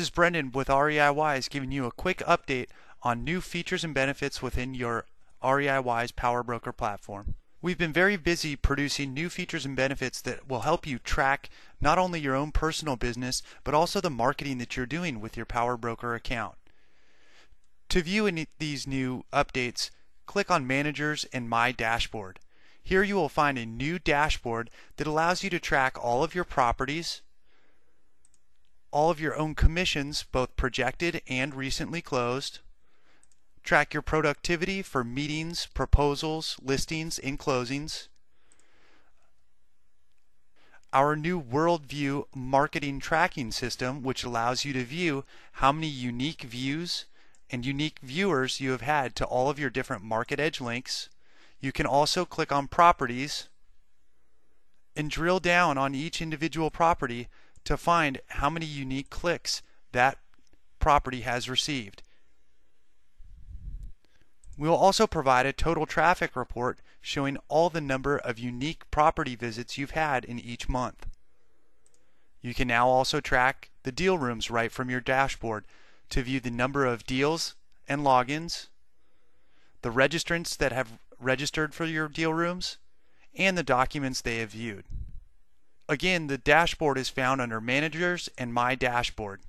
This is Brendan with REIWise giving you a quick update on new features and benefits within your REIWise Power Broker platform. We've been very busy producing new features and benefits that will help you track not only your own personal business, but also the marketing that you're doing with your Power Broker account. To view any these new updates, click on Managers and My Dashboard. Here you will find a new dashboard that allows you to track all of your properties, all of your own commissions, both projected and recently closed, Track your productivity for meetings, proposals, listings, and closings. Our new Worldview marketing tracking system, which allows you to view how many unique views and unique viewers you have had to all of your different Market Edge links. You can also click on properties and drill down on each individual property to find how many unique clicks that property has received. We will also provide a total traffic report showing all the number of unique property visits you've had in each month. You can now also track the deal rooms right from your dashboard to view the number of deals and logins, the registrants that have registered for your deal rooms, and the documents they have viewed. Again, the dashboard is found under Managers and My Dashboard.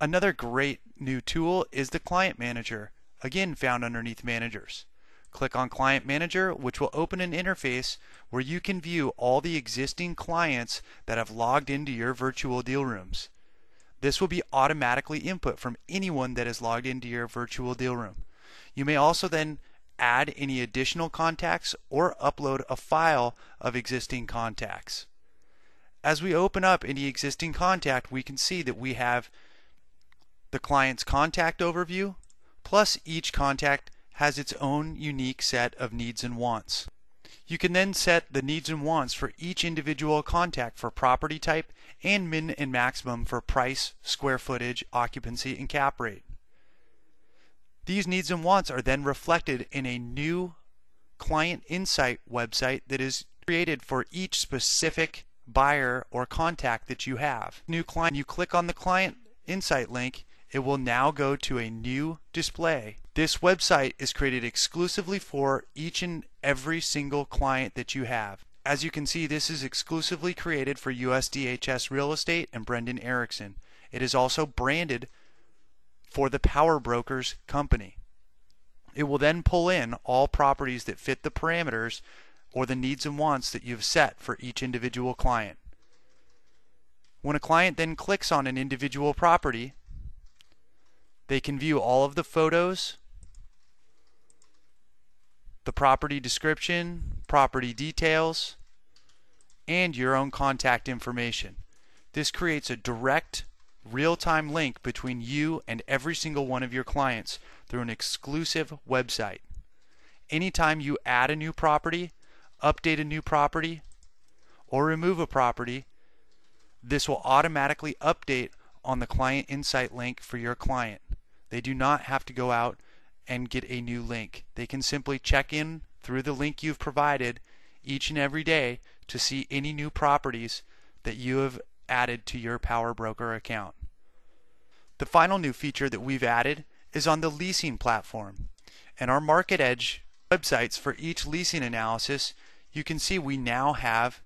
Another great new tool is the Client Manager again found underneath Managers. Click on Client Manager, which will open an interface where you can view all the existing clients that have logged into your virtual deal rooms. This will be automatically input from anyone that has logged into your virtual deal room. You may also then add any additional contacts or upload a file of existing contacts. As we open up any existing contact, we can see that we have the client's contact overview, Plus, each contact has its own unique set of needs and wants. You can then set the needs and wants for each individual contact for property type and min and maximum for price, square footage, occupancy, and cap rate. These needs and wants are then reflected in a new client insight website that is created for each specific buyer or contact that you have. New client, you click on the client insight link it will now go to a new display. This website is created exclusively for each and every single client that you have. As you can see, this is exclusively created for USDHS Real Estate and Brendan Erickson. It is also branded for the Power Brokers company. It will then pull in all properties that fit the parameters or the needs and wants that you've set for each individual client. When a client then clicks on an individual property, they can view all of the photos, the property description, property details, and your own contact information. This creates a direct, real-time link between you and every single one of your clients through an exclusive website. Anytime you add a new property, update a new property, or remove a property, this will automatically update on the Client Insight link for your client. They do not have to go out and get a new link. They can simply check in through the link you've provided each and every day to see any new properties that you have added to your Power Broker account. The final new feature that we've added is on the leasing platform. And our Market Edge websites for each leasing analysis, you can see we now have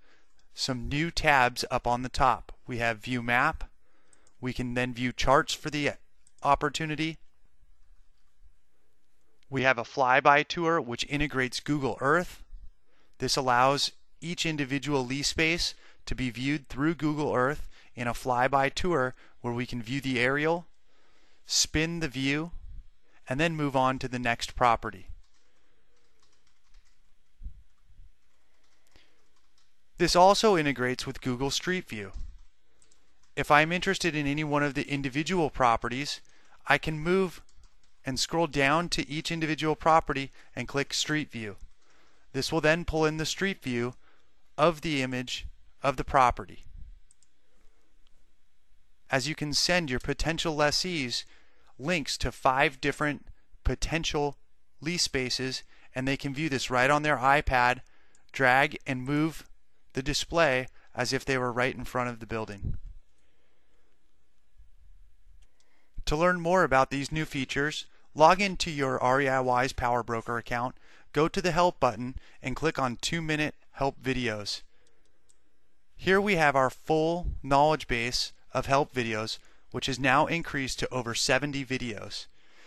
some new tabs up on the top. We have View Map. We can then view charts for the opportunity. We have a flyby tour which integrates Google Earth. This allows each individual lease space to be viewed through Google Earth in a flyby tour where we can view the aerial, spin the view, and then move on to the next property. This also integrates with Google Street View. If I'm interested in any one of the individual properties, I can move and scroll down to each individual property and click Street View. This will then pull in the Street View of the image of the property. As you can send your potential lessees links to five different potential lease spaces and they can view this right on their iPad, drag and move the display as if they were right in front of the building. To learn more about these new features, log into your REI Wise Power Broker account, go to the Help button, and click on 2 Minute Help Videos. Here we have our full knowledge base of help videos, which is now increased to over 70 videos.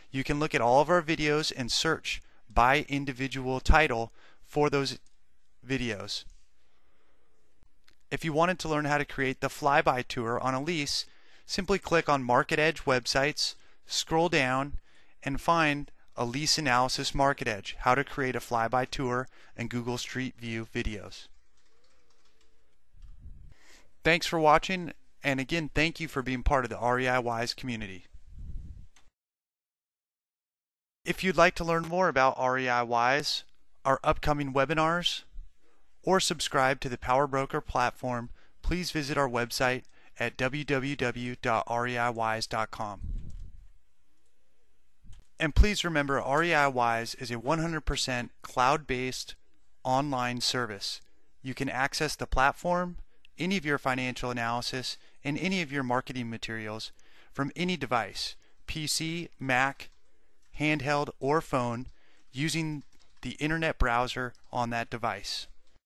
You can look at all of our videos and search by individual title for those videos. If you wanted to learn how to create the flyby tour on a lease, simply click on Market Edge websites, scroll down, and find a lease analysis Market Edge, how to create a flyby tour, and Google Street View videos. Thanks for watching, and again, thank you for being part of the REI Wise community. If you'd like to learn more about REI Wise, our upcoming webinars, or subscribe to the Power Broker platform, please visit our website at www.reiwise.com. And please remember REI Wise is a 100% cloud-based online service. You can access the platform, any of your financial analysis, and any of your marketing materials from any device, PC, Mac, handheld, or phone using the internet browser on that device.